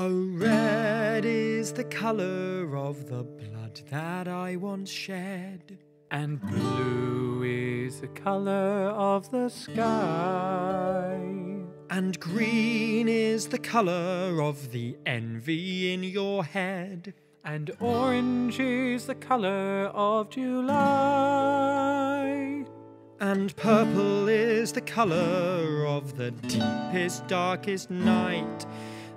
Oh, red is the colour of the blood that I once shed. And blue is the colour of the sky. And green is the colour of the envy in your head. And orange is the colour of July. And purple is the colour of the deepest, darkest night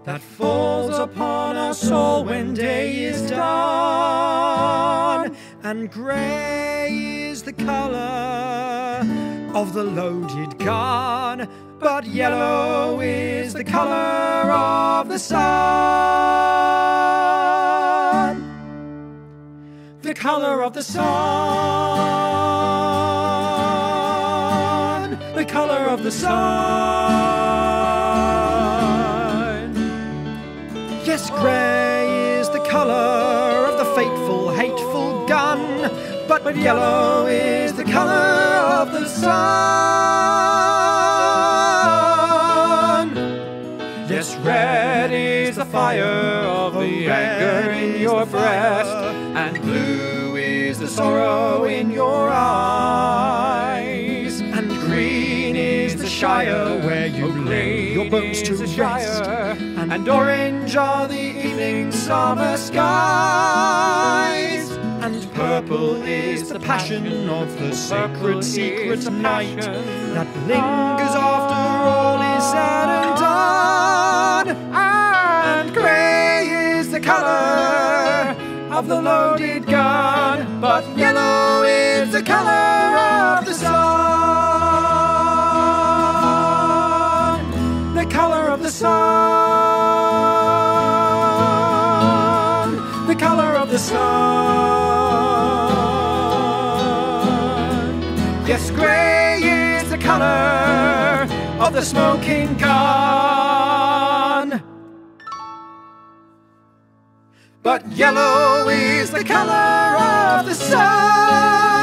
that falls upon us all when day is done. And grey is the colour of the loaded gun, but yellow is the colour of the sun. The colour of the sun. The colour of the sun. Yes, grey is the colour of the fateful, hateful gun, but, but yellow is the colour of the sun. Yes, red is the fire of the anger in your breast, and blue is the sorrow in your eyes, is the shire where you lay your bones to rest, and, and orange are the evening summer skies. And purple is the passion of the sacred secret night that lingers after all is said and done. And grey is the colour of the loaded gun, but yellow is the colour of the sun. The sun. Yes, grey is the colour of the smoking gun. But yellow is the color of the sun.